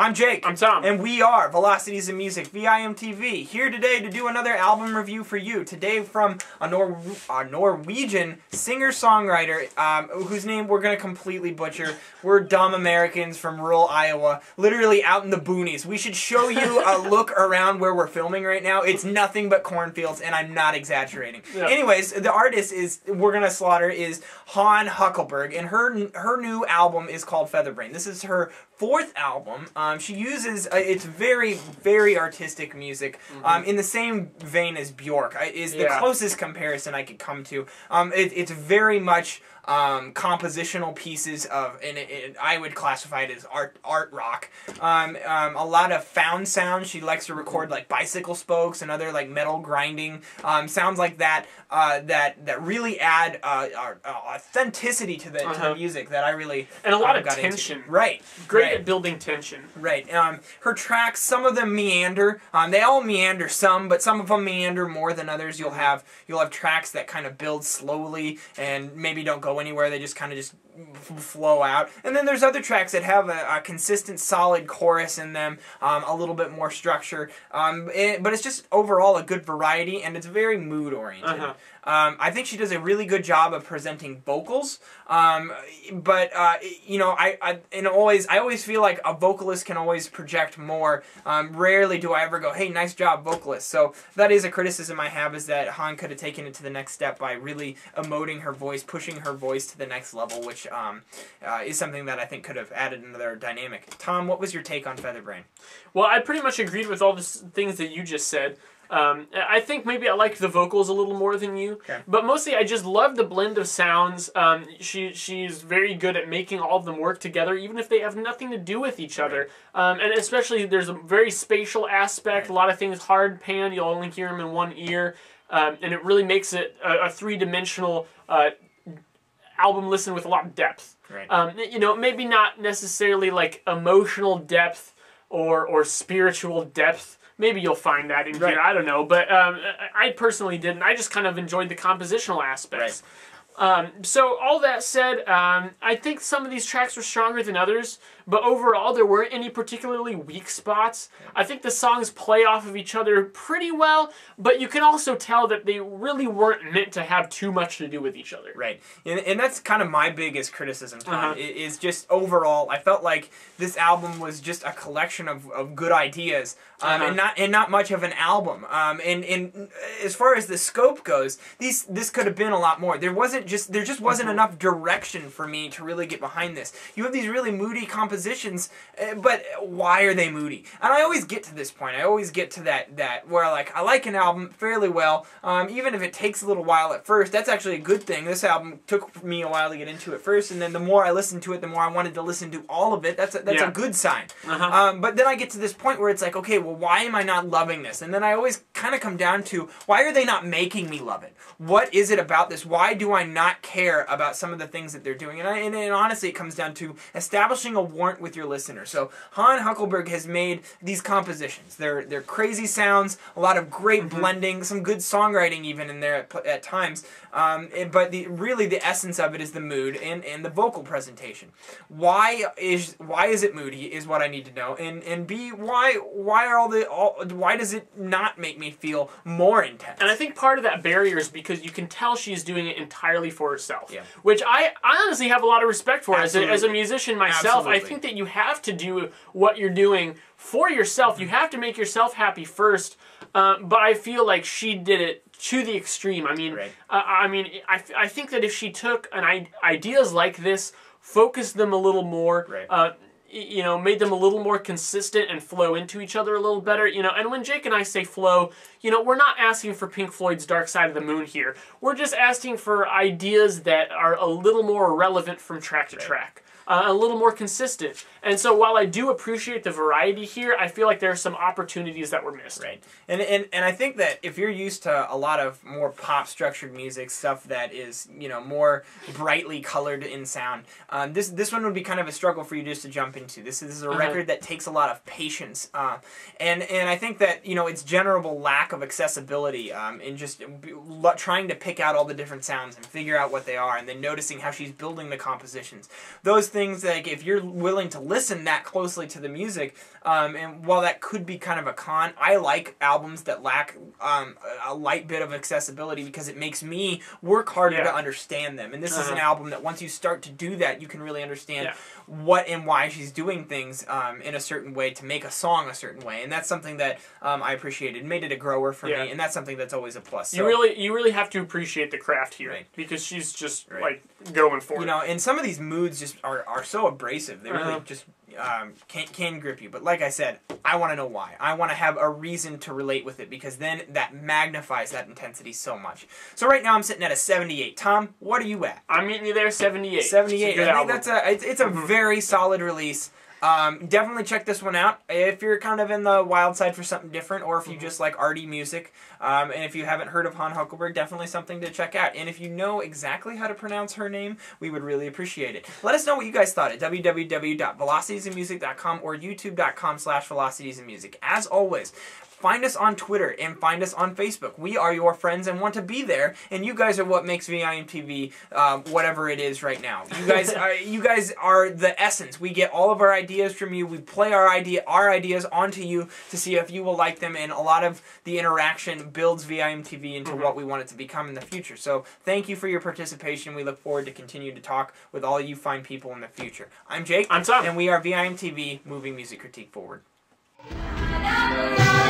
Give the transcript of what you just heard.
I'm Jake. I'm Tom. And we are Velocities in Music, VIMTV, here today to do another album review for you. Today from a, Nor- a Norwegian singer-songwriter um, whose name we're going to completely butcher. We're dumb Americans from rural Iowa, literally out in the boonies. We should show you a look around where we're filming right now. It's nothing but cornfields, and I'm not exaggerating. Yeah. Anyways, the artist is we're gonna slaughter is Han Hukkelberg, and her her new album is called Featherbrain. This is her fourth album. Um, she uses uh, it's very very artistic music, um, in the same vein as Bjork. I, is the Mm-hmm. Yeah. closest comparison I could come to. Um, it, it's very much. Um, compositional pieces of, and it, it, I would classify it as art art rock. Um, um, a lot of found sounds. She likes to record like bicycle spokes and other like metal grinding um, sounds like that. Uh, that that really add uh, uh, authenticity to the, to Uh-huh. the music that I really And a lot um, of got into. tension. Right. Great right. at building tension. Right. Um, her tracks, some of them meander. Um, they all meander some, but some of them meander more than others. You'll have you'll have tracks that kind of build slowly and maybe don't go anywhere. They just kind of just flow out. And then there's other tracks that have a, a consistent, solid chorus in them, um, a little bit more structure. Um, it- but it's just overall a good variety, and it's very mood oriented. Uh-huh. Um, I think she does a really good job of presenting vocals. Um, but uh, you know, I, I and always I always feel like a vocalist can always project more. Um, rarely do I ever go, "Hey, nice job, vocalist." So that is a criticism I have is that Han could have taken it to the next step by really emoting her voice, pushing her voice to the next level, which um, uh, is something that I think could have added another dynamic. Tom, what was your take on Featherbrain? Well, I pretty much agreed with all the things that you just said. Um, I think maybe I like the vocals a little more than you, Okay. but mostly I just love the blend of sounds. Um, she she's very good at making all of them work together, even if they have nothing to do with each other. Um, and especially there's a very spatial aspect. A lot of things hard pan. You'll only hear them in one ear, um, and it really makes it a, a three dimensional uh, album listen with a lot of depth. Right. Um, you know, maybe not necessarily like emotional depth or or spiritual depth. Maybe you'll find that in Right. here. I don't know, but um, I I personally didn't. I just kind of enjoyed the compositional aspects. Um, so all that said, um, I think some of these tracks were stronger than others, but overall there weren't any particularly weak spots. I think the songs play off of each other pretty well, but you can also tell that they really weren't meant to have too much to do with each other. Right, and, and that's kind of my biggest criticism, Tom, Uh-huh. is just overall. I felt like this album was just a collection of, of good ideas, um, Uh-huh. and not and not much of an album. Um, and and as far as the scope goes, these this could have been a lot more. There wasn't just there just wasn't Mhm. enough direction for me to really get behind this. You have these really moody compositions, uh, but why are they moody? And I always get to this point. I always get to that that where like I like an album fairly well, um, even if it takes a little while at first. That's actually a good thing. This album took me a while to get into it first, and then the more I listened to it, the more I wanted to listen to all of it. That's a, that's Yeah. a good sign. Uh-huh. Um, but then I get to this point where it's like, okay, well, why am I not loving this? And then I always kind of come down to why are they not making me love it? What is it about this? Why do I not care about some of the things that they're doing? And, I, and, and honestly, it comes down to establishing a warrant with your listener. So Han Hukkelberg has made these compositions. They're they're crazy sounds, a lot of great blending, some good songwriting even in there at, at times. Um, and- but the really the essence of it is the mood and, and the vocal presentation. Why is why is it moody is what I need to know. And and B why why are all the all, why does it not make me feel more intense? And I think part of that barrier is because you can tell she's doing it entirely for herself. Yeah. Which I, I honestly have a lot of respect for as a, as a musician myself. I. think that you have to do what you're doing for yourself. You have to make yourself happy first. Um, but I feel like she did it to the extreme. I mean, Right. uh, I mean, I, I think that if she took an I- ideas like this, focused them a little more, Right. uh, you know, made them a little more consistent and flow into each other a little better, you know. And when Jake and I say flow, you know, we're not asking for Pink Floyd's Dark Side of the Moon here. We're just asking for ideas that are a little more relevant from track to track. Uh, a little more consistent. And so while I do appreciate the variety here, I feel like there are some opportunities that were missed. Right. And, and and I think that if you're used to a lot of more pop structured music, stuff that is, you know, more brightly colored in sound, um, this this one would be kind of a struggle for you just to jump into. This is a Uh-huh. record that takes a lot of patience. Uh, and and I think that, you know, its general lack of accessibility um, in just trying to pick out all the different sounds and figure out what they are and then noticing how she's building the compositions. Those things things like if you're willing to listen that closely to the music, um, and while that could be kind of a con, I like albums that lack um, a light bit of accessibility because it makes me work harder Yeah. to understand them. And this is an Uh-huh. album that once you start to do that, you can really understand Yeah. what and why she's doing things um, in a certain way to make a song a certain way. And that's something that um, I appreciated. It made it a grower for Yeah. me, and that's something that's always a plus. You really, you really have to appreciate the craft here Right. because she's just Right. like going for you it. know, and some of these moods just are, are so abrasive. They really Uh-huh. just um, can can grip you. But like I said, I want to know why. I want to have a reason to relate with it because then that magnifies that intensity so much. So right now I'm sitting at a 78. Tom, what are you at? I'm meeting you there, 78. 78. It's a good I think album. that's a it's, it's a Mhm. very solid release. Um, definitely check this one out if you're kind of in the wild side for something different, or if you Mhm. just like arty music. Um, and if you haven't heard of Han Hukkelberg, definitely something to check out. And if you know exactly how to pronounce her name, we would really appreciate it. Let us know what you guys thought at www.velocitiesinmusic.com or youtube.com slash velocitiesinmusic. As always, find us on Twitter and find us on Facebook. We are your friends and want to be there, and you guys are what makes VIMTV um, whatever it is right now. You guys, are, you guys are the essence. We get all of our ideas from you. We play our idea, our ideas onto you to see if you will like them, and a lot of the interaction builds VIMTV into Mhm. what we want it to become in the future. So thank you for your participation. We look forward to continue to talk with all you fine people in the future. I'm Jake, I'm Tom. and we are VIMTV moving music critique forward. Yeah.